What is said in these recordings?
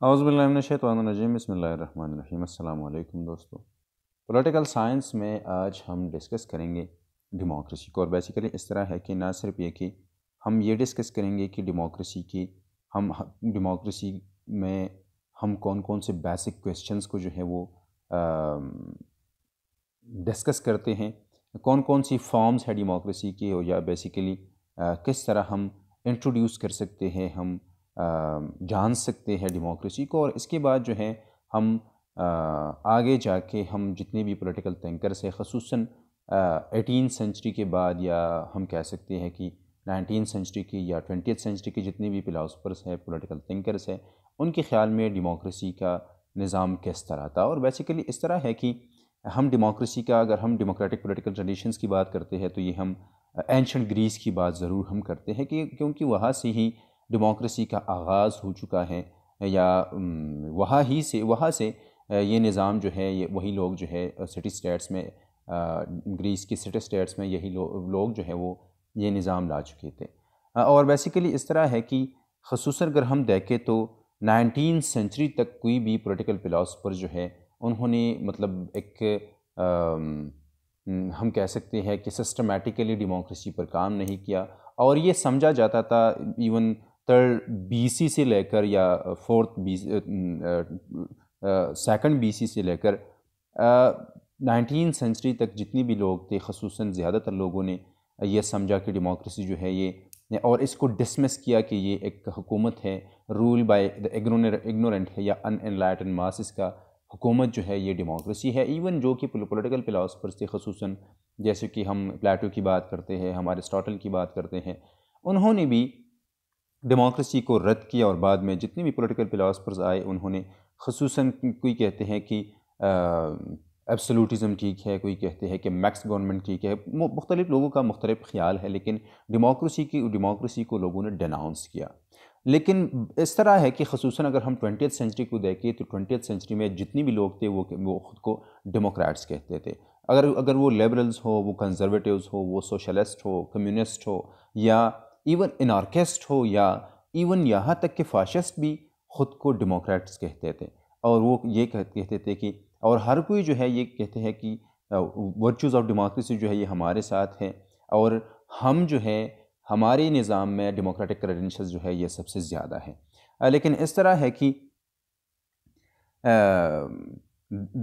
اعوذ باللہ من الشیطان الرجیم، بسم اللہ الرحمن الرحیم۔ السلام علیکم دوستو۔ پولیٹیکل سائنس میں آج ہم ڈسکس کریں گے ڈیموکریسی کو۔ اور بیسیکلی اس طرح ہے کہ نہ صرف یہ کہ ہم یہ ڈسکس کریں گے کہ ڈیموکریسی کی ہم ڈیموکریسی میں ہم کون کون سے بیسک کویسچنز کو جو ہے وہ ڈسکس کرتے ہیں۔ کون کون سی فارمز ہے ڈیموکریسی کی یا بیسیکلی کس طرح ہم انٹروڈیوس کر سکتے ہیں، ہم جان سکتے ہیں ڈیموکریسی کو اور اس کے بعد جو ہے ہم آگے جا کے ہم جتنے بھی پولیٹیکل تینکرس ہیں، خصوصاً ایٹین سنچری کے بعد یا ہم کہہ سکتے ہیں کہ نائنٹین سنچری کی یا ٹوینٹیتھ سنچری کی جتنے بھی فلاسفرس ہیں پولیٹیکل تھنکرس ہیں، ان کے خیال میں ڈیموکریسی کا نظام کس طرح تھا؟ اور بیسیکلی اس طرح ہے کہ ہم ڈیموکریسی کا اگر ہم ڈیموکریٹک پولیٹیکل ٹریڈیشنز کی بات کرتے ہیں تو یہ ہم اینشنٹ گریس کی بات ضرور ہم کرتے ہیں کہ کیونکہ وہاں سے ہی ڈیموکریسی کا آغاز ہو چکا ہے یا وہاں ہی سے، وہاں سے یہ نظام جو ہے، یہ وہی لوگ جو ہے سٹی اسٹیٹس میں گریس کی سٹی اسٹیٹس میں یہی لوگ جو ہے وہ یہ نظام لا چکے تھے۔ اور بیسیکلی اس طرح ہے کہ خصوصاً اگر ہم دیکھیں تو نائنٹین سینچری تک کوئی بھی پولیٹیکل فلاسفر جو ہے، انہوں نے مطلب ایک ہم کہہ سکتے ہیں کہ سسٹمیٹیکلی ڈیموکریسی پر کام نہیں کیا۔ اور یہ سمجھا جاتا تھا ایون تھرڈ بی سی سے لے کر یا fourth B second B C سے لے کر نائنٹین سینچری تک جتنی بھی لوگ تھے، خصوصاً زیادہ تر لوگوں نے یہ سمجھا کہ ڈیموکریسی جو ہے یہ اور اس کو ڈسمس کیا کہ یہ ایک حکومت ہے رول بائی دا اگنورنٹ ہے یا ان انلائٹن ماسس کا حکومت جو ہے یہ ڈیموکریسی ہے۔ ایون جو کہ پولیٹیکل فلاسفرس تھے، خصوصاً جیسے کہ ہم پلیٹو کی بات کرتے ہیں، ہمارے اسٹاٹل کی بات کرتے ہیں، انہوں نے بھی ڈیموکریسی کو رد کیا اور بعد میں جتنے بھی پولیٹیکل فلاسفرز آئے، انہوں نے خصوصاً کوئی کہتے ہیں کہ ایبسلوٹزم ٹھیک ہے، کوئی کہتے ہیں کہ میکس گورنمنٹ ٹھیک ہے مختلف لوگوں کا مختلف خیال ہے، لیکن ڈیموکریسی کی، ڈیموکریسی کو لوگوں نے ڈیناؤنس کیا۔ لیکن اس طرح ہے کہ خصوصاً اگر ہم ٹوینٹیتھ سینچری کو دیکھیں تو ٹوینٹیتھ سینچری میں جتنی بھی لوگ تھے وہ وہ خود کو ڈیموکریٹس کہتے تھے۔ اگر اگر وہ لیبرلز ہو، وہ کنزرویٹیوز ہو، وہ سوشلسٹ ہو کمیونسٹ ہو، یا ایون انارکسٹ ہو یا ایون یہاں تک کہ فاشسٹ بھی خود کو ڈیموکریٹس کہتے تھے اور وہ یہ کہتے تھے کہ اور ہر کوئی جو ہے یہ کہتے ہیں کہ ورچوز آف ڈیموکریسی جو ہے یہ ہمارے ساتھ ہے اور ہم جو ہے ہمارے نظام میں ڈیموکریٹک کریڈنشلز جو ہے یہ سب سے زیادہ ہے لیکن اس طرح ہے کہ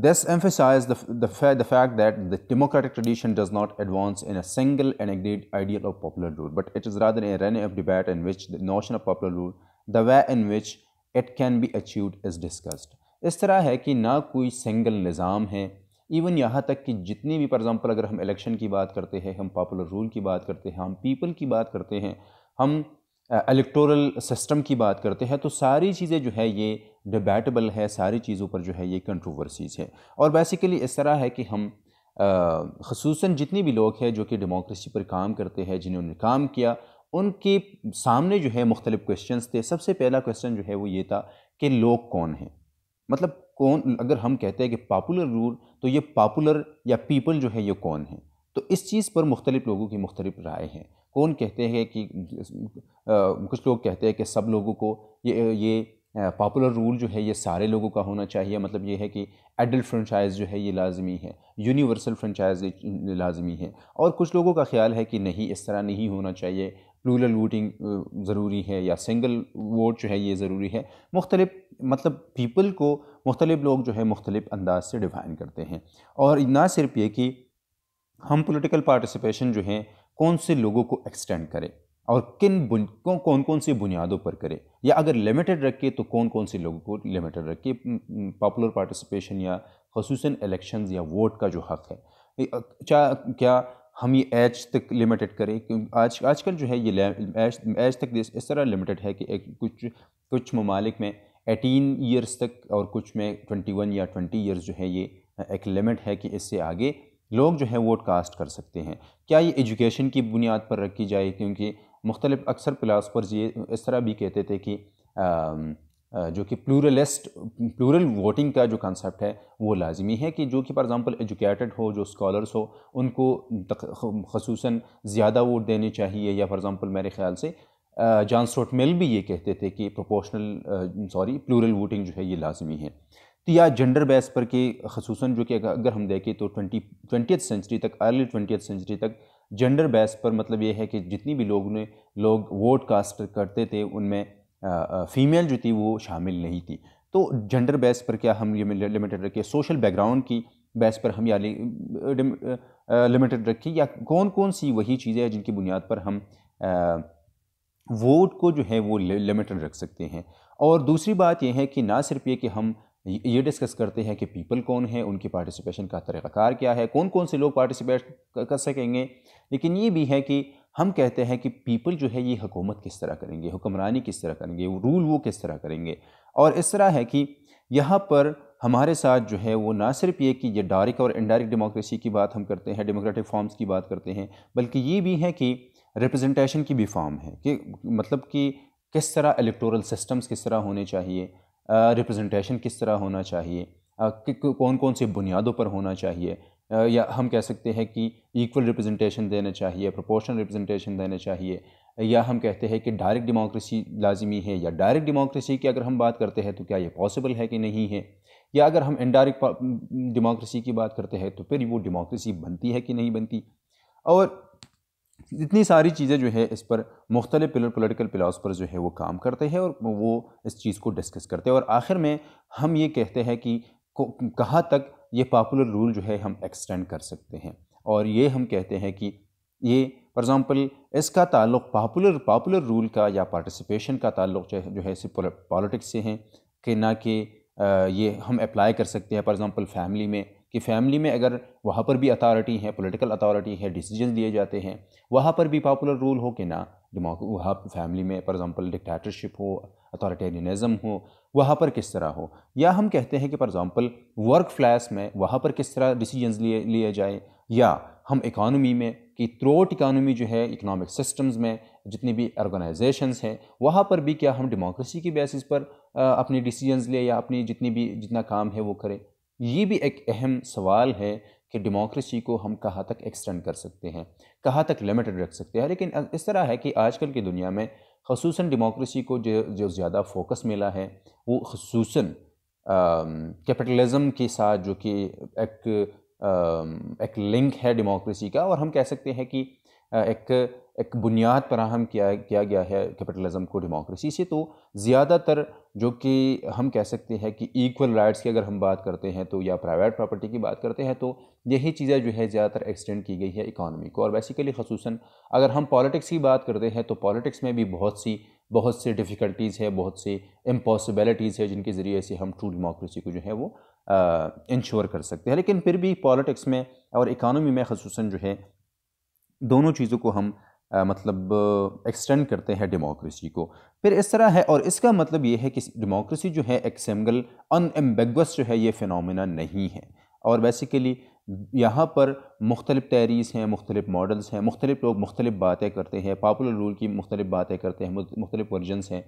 this emphasize the fact that the democratic tradition does not advance in a single and agreed ideal of popular rule but it is rather a run of debate in which notion of popular rule the way in which it can be achieved is discussed اس طرح ہے کہ نہ کوئی single نظام ہے even یہاں تک کہ جتنی بھی فار ایگزامپل اگر ہم الیکشن کی بات کرتے ہیں ہم پاپولر رول کی بات کرتے ہیں ہم پیپل کی بات کرتے ہیں ہم الیکٹورل سسٹم کی بات کرتے ہیں تو ساری چیزیں جو ہے یہ ڈبیٹبل ہے، ساری چیزوں پر جو ہے یہ کنٹروورسیز ہے اور بیسیکلی اس طرح ہے کہ ہم خصوصاً جتنی بھی لوگ ہیں جو کہ ڈیموکریسی پر کام کرتے ہیں، جنہوں نے کام کیا، ان کے سامنے جو ہے مختلف کویشچنز تھے۔ سب سے پہلا کویشچن جو ہے وہ یہ تھا کہ لوگ کون ہیں؟ مطلب کون، اگر ہم کہتے ہیں کہ پاپولر رول تو یہ پاپولر یا پیپل جو ہے یہ کون ہیں؟ تو اس چیز پر مختلف لوگوں کی مختلف رائے ہیں۔ کون کہتے ہیں کہ کچھ لوگ کہتے ہیں کہ سب لوگوں کو یہ یہ پاپولر رول جو ہے یہ سارے لوگوں کا ہونا چاہیے۔ مطلب یہ ہے کہ ایڈلٹ فرنچائز جو ہے یہ لازمی ہے یونیورسل فرنچائز لازمی ہے۔ اور کچھ لوگوں کا خیال ہے کہ نہیں، اس طرح نہیں ہونا چاہیے۔ پلورل ووٹنگ ضروری ہے یا سنگل ووٹ جو ہے یہ ضروری ہے۔ مختلف مطلب پیپل کو مختلف لوگ جو ہے مختلف انداز سے ڈیفائن کرتے ہیں۔ اور نہ صرف یہ کہ ہم پولیٹیکل پارٹیسپیشن جو ہیں کون سے لوگوں کو ایکسٹینڈ کرے اور کن کون کون سی بنیادوں پر کرے یا اگر لمیٹڈ رکھے تو کون کون سے لوگوں کو لمیٹڈ رکھے پاپولر پارٹیسپیشن یا خصوصاً الیکشنز یا ووٹ کا جو حق ہے۔ اچھا، کیا ہم یہ ایج تک لمیٹڈ کریں؟ آج آج کل جو ہے یہ ایج تک اس طرح لمیٹڈ ہے کہ ایک کچھ کچھ ممالک میں ایٹین ایئرس تک اور کچھ میں ٹوئنٹی ون یا ٹوئنٹی ایئرس جو ہے یہ ایک لمٹ ہے کہ اس سے آگے لوگ جو ہے ووٹ کاسٹ کر سکتے ہیں۔ کیا یہ ایجوکیشن کی بنیاد پر رکھی جائے؟ کیونکہ مختلف اکثر فلاسفرز یہ اس طرح بھی کہتے تھے کہ جو کہ پلورلسٹ، پلورل ووٹنگ کا جو کنسیپٹ ہے، وہ لازمی ہے کہ جو کہ فار ایگزامپل ایجوکیٹڈ ہو، جو اسکالرس ہو، ان کو خصوصاً زیادہ ووٹ دینے چاہیے یا فار ایگزامپل میرے خیال سے جان سوٹ مل بھی یہ کہتے تھے کہ پروپورشنل سوری پلورل ووٹنگ جو ہے یہ لازمی ہے۔ تو یا جنڈر بیس پر کہ خصوصاً جو کہ اگر ہم دیکھیں تو ٹوینٹی ٹوینٹیتھ سینچری تک ارلی ٹوینٹیتھ سینچری تک جنڈر بیس پر مطلب یہ ہے کہ جتنی بھی لوگ نے لوگ ووٹ کاسٹ کرتے تھے، ان میں فیمیل جو تھی وہ شامل نہیں تھی۔ تو جنڈر بیس پر کیا ہم یہ لمیٹڈ رکھے سوشل بیک گراؤنڈ کی بیس پر ہم یا لمیٹڈ رکھیں یا کون کون سی وہی چیزیں ہیں جن کی بنیاد پر ہم ووٹ کو جو ہے وہ لمیٹڈ رکھ سکتے ہیں۔ اور دوسری بات یہ ہے کہ نہ صرف یہ کہ ہم یہ ڈسکس کرتے ہیں کہ پیپل کون ہیں، ان کی پارٹیسپیشن کا طریقہ کار کیا ہے، کون کون سے لوگ پارٹیسپیٹ کر سکیں گے۔ لیکن یہ بھی ہے کہ ہم کہتے ہیں کہ پیپل جو ہے یہ حکومت کس طرح کریں گے، حکمرانی کس طرح کریں گے رول وہ کس طرح کریں گے۔ اور اس طرح ہے کہ یہاں پر ہمارے ساتھ جو ہے وہ نہ صرف یہ کہ یہ ڈائریکٹ اور انڈائریکٹ ڈیموکریسی کی بات ہم کرتے ہیں ڈیموکریٹک فارمز کی بات کرتے ہیں، بلکہ یہ بھی ہے کہ ریپرزنٹیشن کی بھی فارم ہے کہ مطلب کہ کس طرح الیکٹورل سسٹمز کس طرح ہونے چاہیے۔ ریپرزنٹیشن کس طرح ہونا چاہیے؟ کون کون سی بنیادوں پر ہونا چاہیے؟ یا ہم کہہ سکتے ہیں کہ ایکول ریپرزنٹیشن دینا چاہیے پروپورشنل ریپرزنٹیشن دینا چاہیے، یا ہم کہتے ہیں کہ ڈائریکٹ ڈیموکریسی لازمی ہے، یا ڈائریکٹ ڈیموکریسی کی اگر ہم بات کرتے ہیں تو کیا یہ پاسبل ہے کہ نہیں ہے؟ یا اگر ہم انڈائریکٹ ڈیموکریسی کی بات کرتے ہیں تو پھر وہ ڈیموکریسی بنتی ہے کہ نہیں بنتی؟ اور اتنی ساری چیزیں جو ہے اس پر مختلف پلر پولیٹیکل پلاس پر جو ہے وہ کام کرتے ہیں اور وہ اس چیز کو ڈسکس کرتے ہیں اور آخر میں ہم یہ کہتے ہیں کہ کہاں تک یہ پاپولر رول جو ہے ہم ایکسٹینڈ کر سکتے ہیں اور یہ ہم کہتے ہیں کہ یہ فار ایگزامپل اس کا تعلق پاپولر پاپولر رول کا یا پارٹیسپیشن کا تعلق جو ہے اس پالیٹکس سے ہیں کہ نہ کہ یہ ہم اپلائی کر سکتے ہیں فار ایگزامپل فیملی میں کہ فیملی میں اگر وہاں پر بھی اتھارٹی ہے پولیٹیکل اتھارٹی ہے ڈیسیجن لیے جاتے ہیں، وہاں پر بھی پاپولر رول ہو کہ نہ وہاں فیملی میں فار ایگزامپل ڈکٹیٹرشپ ہو اتھارٹیرینزم ہو، وہاں پر کس طرح ہو؟ یا ہم کہتے ہیں کہ فار ایگزامپل ورک فلیس میں وہاں پر کس طرح ڈیسیجنز لیے لیے جائیں، یا ہم اکانومی میں کہ تھروٹ اکانومی جو ہے اکنامک سسٹمز میں جتنی بھی آرگنائزیشنز ہیں، وہاں پر بھی کیا ہم ڈیموکریسی کی بیسس پر اپنی ڈیسیجنز لیں یا اپنی جتنی بھی، جتنا کام ہے وہ کریں۔ یہ بھی ایک اہم سوال ہے کہ ڈیموکریسی کو ہم کہاں تک ایکسٹینڈ کر سکتے ہیں، کہاں تک لمیٹڈ رکھ سکتے ہیں۔ لیکن اس طرح ہے کہ آج کل کی دنیا میں خصوصاً ڈیموکریسی کو جو جو زیادہ فوکس ملا ہے، وہ خصوصاً کیپٹلزم کے ساتھ جو کہ ایک ایک لنک ہے ڈیموکریسی کا۔ اور ہم کہہ سکتے ہیں کہ ایک ایک بنیاد فراہم کیا کیا گیا ہے کیپٹلزم کو ڈیموکریسی سے۔ تو زیادہ تر جو کہ ہم کہہ سکتے ہیں کہ ایکول رائٹس کی اگر ہم بات کرتے ہیں تو یا پرائیویٹ پراپرٹی کی بات کرتے ہیں تو یہی چیزیں جو ہے زیادہ تر ایکسٹینڈ کی گئی ہے اکانومی کو اور بیسیکلی خصوصاً اگر ہم پالیٹکس کی بات کرتے ہیں تو پالیٹکس میں بھی بہت سی بہت سی ڈیفیکلٹیز ہے بہت سی امپاسبلٹیز ہے جن کے ذریعے سے ہم ٹرو ڈیموکریسی کو جو ہے وہ انشور کر سکتے ہیں۔ لیکن پھر بھی پالیٹکس میں اور اکانومی میں خصوصاً جو ہے دونوں چیزوں کو ہم مطلب ایکسٹینڈ کرتے ہیں ڈیموکریسی کو۔ پھر اس طرح ہے اور اس کا مطلب یہ ہے کہ ڈیموکریسی جو ہے ایک سنگل ان ایمبیگوس جو ہے یہ فنومنا نہیں ہے۔ اور بیسیکلی یہاں پر مختلف تیریز ہیں، مختلف ماڈلز ہیں، مختلف لوگ مختلف باتیں کرتے ہیں پاپولر رول کی مختلف باتیں کرتے ہیں مختلف ورژنس ہیں۔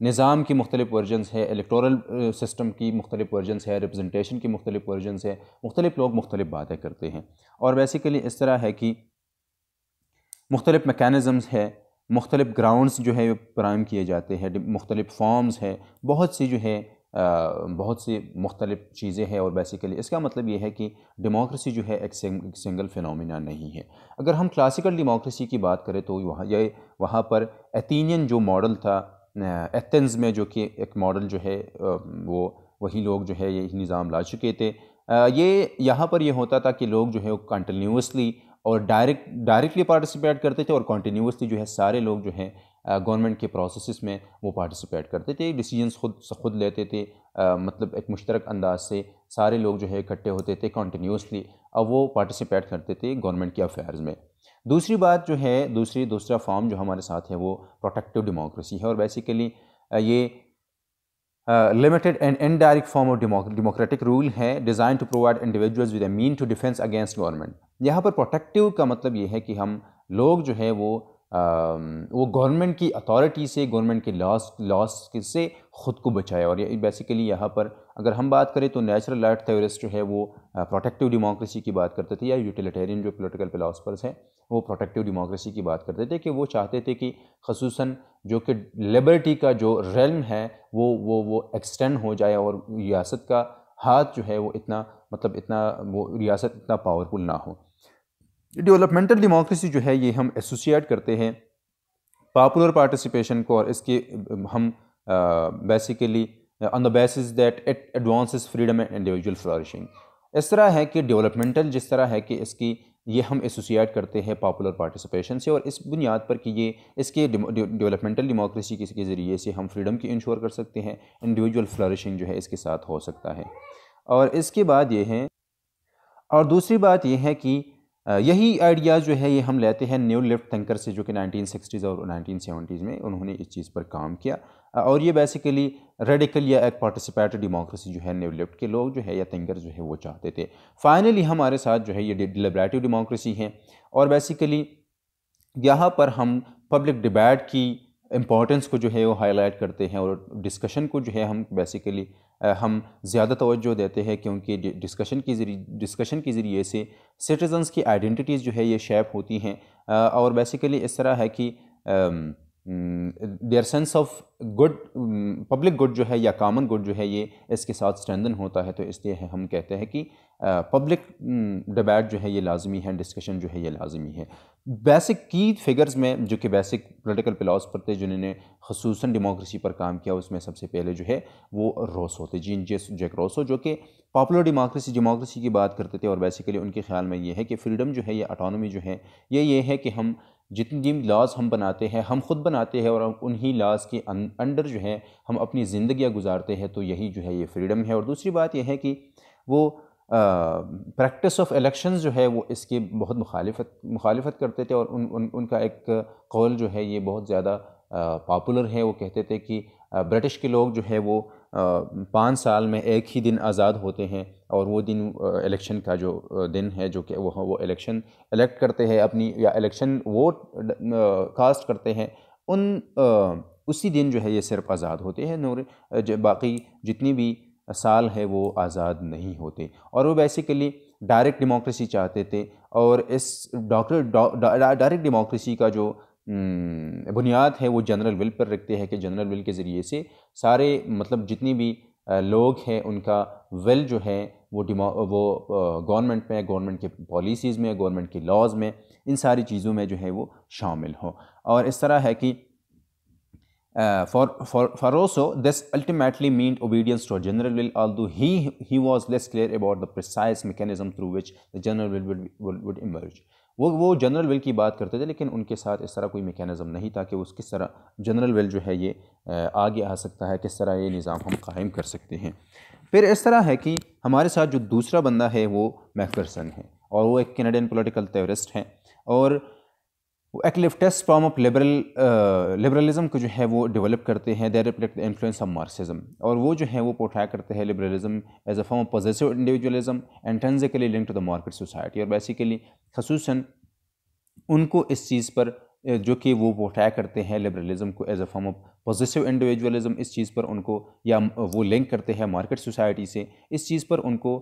نظام کی مختلف ورژنس ہے الیکٹورل سسٹم کی مختلف ورژنس ہے ریپرزنٹیشن کی مختلف ورژنس ہے مختلف لوگ مختلف باتیں کرتے ہیں۔ اور بیسیکلی اس طرح ہے کہ مختلف میکینزمز ہے، مختلف گراؤنڈز جو ہے پرائم کیے جاتے ہیں، مختلف فارمز ہے بہت سی جو ہے بہت سی مختلف چیزیں ہیں اور بیسیکلی اس کا مطلب یہ ہے کہ ڈیموکریسی جو ہے ایک سنگل فنومینا نہیں ہے۔ اگر ہم کلاسیکل ڈیموکریسی کی بات کریں تو وہاں، یہ وہاں پر ایتینین جو ماڈل تھا ایتھنز میں جو کہ ایک ماڈل جو ہے وہ، وہی لوگ جو ہے یہ نظام لا چکے تھے۔ یہ یہاں پر یہ ہوتا تھا کہ لوگ جو ہے کنٹینیوسلی اور ڈائریکٹ ڈائریکٹلی پارٹیسپیٹ کرتے تھے اور کنٹینیوسلی جو ہے سارے لوگ جو ہیں گورنمنٹ کے پروسیسز میں وہ پارٹیسپیٹ کرتے تھے ڈیسیجنس خود خود لیتے تھے مطلب ایک مشترک انداز سے سارے لوگ جو ہے اکٹھے ہوتے تھے کنٹینیوسلی اور وہ پارٹیسپیٹ کرتے تھے گورنمنٹ کے افیئرز میں۔ دوسری بات جو ہے، دوسری، دوسرا فارم جو ہمارے ساتھ ہے وہ پروٹیکٹیو ڈیموکریسی ہے اور بیسیکلی یہ limited and indirect form of democratic rule ہے designed to provide individuals with a mean to defence against government یہاں پر پروٹیکٹیو کا مطلب یہ ہے کہ ہم لوگ جو ہے وہ وہ گورنمنٹ کی اتھارٹی سے گورنمنٹ کے لاس لاس سے خود کو بچائے۔ اور بیسیکلی یہاں پر اگر ہم بات کریں تو نیچرل لائٹ تھیورسٹ جو ہے وہ پروٹیکٹیو ڈیموکریسی کی بات کرتے تھے یا یوٹیلیٹیرین جو پولیٹیکل فلاسفرس ہیں۔ وہ پروٹیکٹیو ڈیموکریسی کی بات کرتے تھے کہ وہ چاہتے تھے کہ خصوصاً جو کہ لبرٹی کا جو ریلم ہے وہ وہ وہ ایکسٹینڈ ہو جائے اور ریاست کا ہاتھ جو ہے وہ اتنا مطلب اتنا، وہ ریاست اتنا پاورفل نہ ہو۔ ڈیولپمنٹل ڈیموکریسی جو ہے یہ ہم ایسوسیٹ کرتے ہیں پاپولر پارٹیسپیشن کو اور اس کے ہم basically on the basis that it advances freedom and individual flourishing اس طرح ہے کہ ڈیولپمنٹل جس طرح ہے کہ اس کی یہ ہم ایسوسیٹ کرتے ہیں پاپولر پارٹیسپیشن سے اور اس بنیاد پر کہ یہ اس کے ڈیولپمنٹل ڈیموکریسی کے ذریعے سے ہم فریڈم کی انشور کر سکتے ہیں انڈیویجول فلورشنگ جو ہے اس کے ساتھ ہو سکتا ہے۔ اور اس کے بعد یہ ہیں، اور دوسری بات یہ ہے کہ یہی آئیڈیاز جو ہے یہ ہم لیتے ہیں نیو لیفٹ تھنکر سے جو کہ نائنٹین سکسٹیز اور نائنٹین سیونٹیز میں انہوں نے اس چیز پر کام کیا۔ اور یہ بیسیکلی ریڈیکل یا ایک پارٹیسپیٹر ڈیموکریسی جو ہے نیو لیفٹ کے لوگ جو ہے یا تھنکر جو ہے وہ چاہتے تھے۔ فائنلی ہمارے ساتھ جو ہے یہ ڈیلیبریٹیو ڈیموکریسی ہیں اور بیسیکلی یہاں پر ہم پبلک ڈبیٹ کی امپورٹنس کو جو ہے وہ ہائی لائٹ کرتے ہیں اور ڈسکشن کو جو ہے ہم بیسیکلی ہم زیادہ توجہ دیتے ہیں کیونکہ ڈسکشن کی ذریعے ڈسکشن کے ذریعے سے سٹیزنس کی آئیڈینٹیز جو ہے یہ شیپ ہوتی ہیں۔ اور بیسیکلی اس طرح ہے کہ their sense of good public good جو ہے یا کامن گڈ جو ہے یہ اس کے ساتھ اسٹریندن ہوتا ہے تو اس لیے ہم کہتے ہیں کہ پبلک ڈبیٹ جو ہے یہ لازمی ہے ڈسکشن جو ہے یہ لازمی ہے۔ بیسک کی فگرز میں جو کہ بیسک پولیٹیکل فلاسفر تھے، جنہوں نے خصوصاً ڈیموکریسی پر کام کیا، اس میں سب سے پہلے جو ہے وہ روسو تھے جین جیس جیک روسو، جو کہ پاپولر ڈیموکریسی ڈیموکریسی کی بات کرتے تھے اور بیسیکلی ان کے خیال میں یہ ہے کہ فریڈم جو ہے، یہ اٹانومی جو ہے، یہ یہ ہے کہ ہم جتنی لاز ہم بناتے ہیں، ہم خود بناتے ہیں اور انہی لاز کے انڈر جو ہے ہم اپنی زندگیاں گزارتے ہیں، تو یہی جو ہے یہ فریڈم ہے۔ اور دوسری بات یہ ہے کہ وہ پریکٹس آف الیکشنز جو ہے، وہ اس کی بہت مخالفت مخالفت کرتے تھے اور ان ان ان کا ایک قول جو ہے، یہ بہت زیادہ پاپولر ہے۔ وہ کہتے تھے کہ برٹش کے لوگ جو ہے وہ پانچ سال میں ایک ہی دن آزاد ہوتے ہیں اور وہ دن الیکشن کا جو دن ہے جو کہ وہ وہ الیکشن الیکٹ کرتے ہیں اپنی، یا الیکشن ووٹ کاسٹ کرتے ہیں، ان اسی دن جو ہے یہ صرف آزاد ہوتے ہیں نور باقی جتنی بھی سال ہے وہ آزاد نہیں ہوتے۔ اور وہ بیسیکلی ڈائریکٹ ڈیموکریسی چاہتے تھے اور اس ڈاکٹر ڈائریکٹ ڈیموکریسی کا جو بنیاد ہے وہ جنرل ول پر رکھتے ہیں کہ جنرل ول کے ذریعے سے سارے مطلب جتنی بھی لوگ ہیں ان کا ول جو ہے وہ وہ گورنمنٹ میں گورنمنٹ کے پالیسیز میں گورنمنٹ کے لاز میں، ان ساری چیزوں میں جو ہے وہ شامل ہو۔ اور اس طرح ہے کہ for Rousseau this ultimately meant obedience to general will although he was less clear about the precise mechanism through which the general will would emerge وہ وہ جنرل ول کی بات کرتے تھے، لیکن ان کے ساتھ اس طرح کوئی میکینزم نہیں تھا کہ اس کس طرح جنرل ول جو ہے یہ آگے آ سکتا ہے، کس طرح یہ نظام ہم قائم کر سکتے ہیں۔ پھر اس طرح ہے کہ ہمارے ساتھ جو دوسرا بندہ ہے وہ میکفرسن ہے اور وہ ایک کینیڈین پولیٹیکل تیورسٹ ہیں اور ایک leftist form of liberal liberalism کو جو ہے وہ ڈیولپ کرتے ہیں۔ They reflect influence of Marxism اور وہ جو ہے وہ پورٹرائی کرتے ہیں liberalism as a form of possessive individualism intrinsically linked to the market society اور بیسیکلی خصوصاً ان کو اس چیز پر جو کہ وہ پورٹرائی کرتے ہیں لبرلزم کو as a form of possessive individualism اس چیز پر ان کو، یا وہ لنک کرتے ہیں مارکیٹ سوسائٹی سے، اس چیز پر ان کو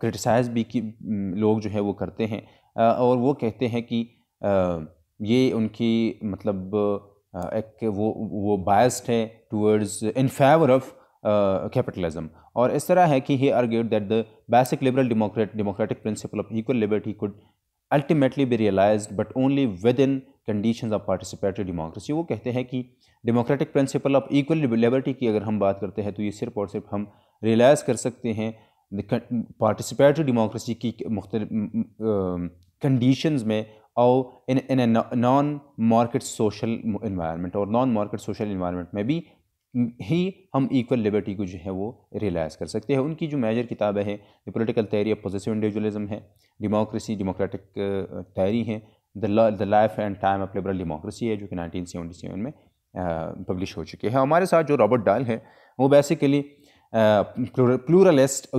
کرٹیسائز بھی کی، لوگ جو ہے وہ کرتے ہیں۔ اور وہ کہتے ہیں کہ یہ ان کی مطلب ایک وہ وہ بائسڈ ہے towards in favour of capitalism اور اس طرح ہے کہ he argued that the basic liberal democrat democratic principle of equal liberty could ultimately be realised but only within conditions of participatory democracy وہ کہتے ہیں کہ democratic principle of equal liberty کی اگر ہم بات کرتے ہیں تو یہ صرف اور صرف ہم ریئلائز کر سکتے ہیں پارٹیسپیٹری ڈیموکریسی کی مختلف کنڈیشنز میں اور in a non market social environment اور نان مارکیٹ سوشل انوائرمنٹ میں بھی ہی ہم ایکول لبرٹی کو جو ہے وہ ریلائز کر سکتے ہیں۔ ان کی جو میجر کتابیں ہیں political theory of possessive individualism ہے ڈیموکریسی ڈیموکریٹک تیری ہیں۔ The life and time of liberal democracy ہے، جو کہ نائنٹین سیونٹی سیون میں uh, پبلش ہو چکے ہیں۔ ہمارے ساتھ جو رابرٹ ڈال ہے وہ basically pluralist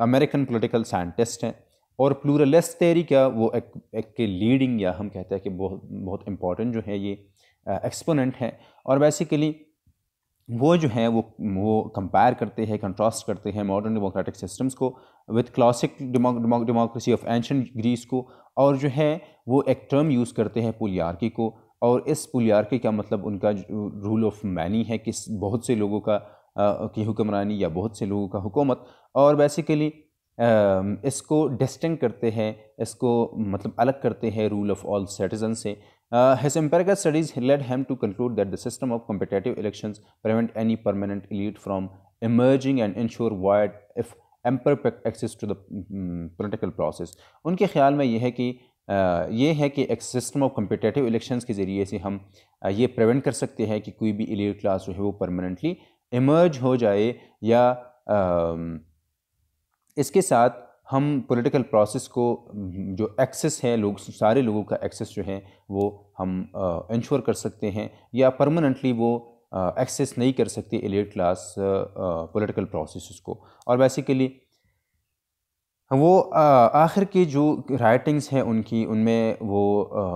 American political scientist ہیں۔ اور پلورلسٹ تیری کا وہ ایک ایک لیڈنگ یا ہم کہتے ہیں کہ بہت بہت امپورٹنٹ جو ہے، یہ uh, ایکسپوننٹ ہے اور بیسیکلی وہ جو ہیں وہ وہ کمپائر کرتے ہیں کنٹراسٹ کرتے ہیں ماڈرن ڈیموکریٹک سسٹمز کو with classic democracy of ancient Greece کو اور جو ہے وہ ایک ٹرم یوز کرتے ہیں پولیارکی کو اور اس پولیارکی کا مطلب ان کا رول آف مینی ہے کہ بہت سے لوگوں کا کی حکمرانی یا بہت سے لوگوں کا حکومت اور بیسیکلی اس کو ڈسٹنگ کرتے ہیں، اس کو مطلب الگ کرتے ہیں رول آف آل سٹیزن سے his empirical studies led him to conclude that the system of competitive elections prevent any permanent elite from emerging and ensure wide if imperfect access to the political process ان کے خیال میں یہ ہے کہ یہ ہے کہ ایک سسٹم آف کمپیٹیٹیو الیکشنز کے ذریعے سے ہم یہ پریونٹ کر سکتے ہیں کہ کوئی بھی ایلیٹ کلاس جو ہے وہ پرماننٹلی ایمرج ہو جائے یا اس کے ساتھ ہم پولیٹیکل پروسیس کو جو ایکسس ہے لوگ، سارے لوگوں کا ایکسس جو ہے وہ ہم انشور کر سکتے ہیں یا پرماننٹلی وہ ایکسس نہیں کر سکتے ایلیٹ کلاس پولیٹیکل پروسیسز کو۔ اور بیسیکلی وہ آخر کی جو رائٹنگز ہیں ان کی، ان میں وہ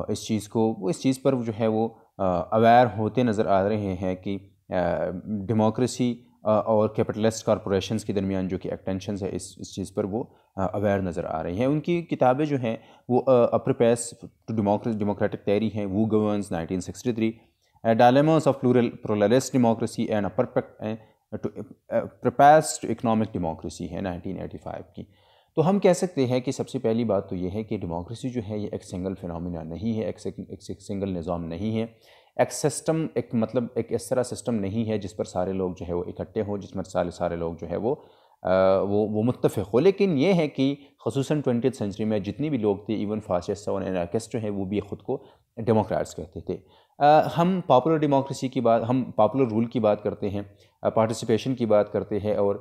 اس چیز کو، وہ اس چیز پر جو ہے وہ اویئر ہوتے نظر آ رہے ہیں کہ ڈیموکریسی اور کیپٹلسٹ کارپوریشنز کے درمیان جو کہ ایکٹینشنز ہے اس اس چیز پر وہ اویئر نظر آ رہی ہیں۔ ان کی کتابیں جو ہیں وہ اپر پیس ڈیموکریٹک تیری ہیں۔ Who governs nineteen sixty three dilemmas of plural pluralist democracy and perfect preface to economic democracy ہے نائنٹین ایٹی فائیو کی۔ تو ہم کہہ سکتے ہیں کہ سب سے پہلی بات تو یہ ہے کہ ڈیموکریسی جو ہے یہ ایک سنگل فنومینا نہیں ہے، ایک سنگل نظام نہیں ہے۔ ایک سسٹم، ایک مطلب ایک اس طرح سسٹم نہیں ہے جس پر سارے لوگ جو ہے وہ اکٹھے ہوں، جس میں سارے سارے لوگ جو ہے وہ وہ وہ متفق ہو لیکن یہ ہے کہ خصوصاً ٹوینٹیتھ سینچری میں جتنی بھی لوگ تھے، ایون فاسسٹ اور انارکسٹ جو ہے وہ بھی خود کو ڈیموکریٹس کہتے تھے۔ ہم پاپولر ڈیموکریسی کی بات، ہم پاپولر رول کی بات کرتے ہیں پارٹیسپیشن کی بات کرتے ہیں اور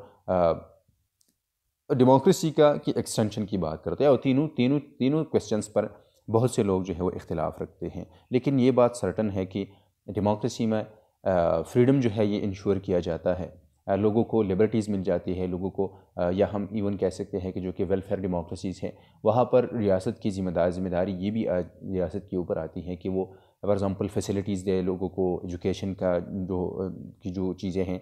ڈیموکریسی کا کی ایکسٹینشن کی بات کرتے ہیں۔ اور تینوں تینوں تینوں کوشچنس پر بہت سے لوگ جو ہے وہ اختلاف رکھتے ہیں۔ لیکن یہ بات سرٹن ہے کہ ڈیموکریسی میں فریڈم جو ہے یہ انشور کیا جاتا ہے۔ لوگوں کو لبرٹیز مل جاتی ہے، لوگوں کو یا ہم ایون کہہ سکتے ہیں کہ جو کہ ویلفیئر ڈیموکریسیز ہیں، وہاں پر ریاست کی ذمہ دار، ذمہ داری یہ بھی ریاست کے اوپر آتی ہے کہ وہ فار ایگزامپل فیسلٹیز دے، لوگوں کو ایجوکیشن کا جو کی جو چیزیں ہیں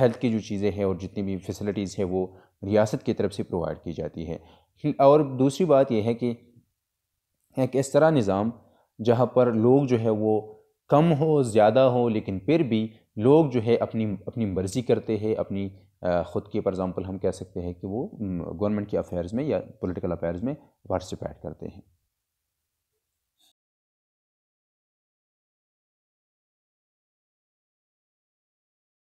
ہیلتھ کی جو چیزیں ہیں اور جتنی بھی فیسلٹیز ہیں وہ ریاست کی طرف سے پرووائڈ کی جاتی ہے۔ اور دوسری بات یہ ہے کہ ایک اس طرح نظام جہاں پر لوگ جو ہے وہ کم ہو، زیادہ ہو، لیکن پھر بھی لوگ جو ہے اپنی اپنی مرضی کرتے ہیں، اپنی خود کی پر ایگزامپل ہم کہہ سکتے ہیں کہ وہ گورنمنٹ کے افیئرز میں یا پولیٹیکل افیئرز میں پارٹیسپیٹ کرتے ہیں۔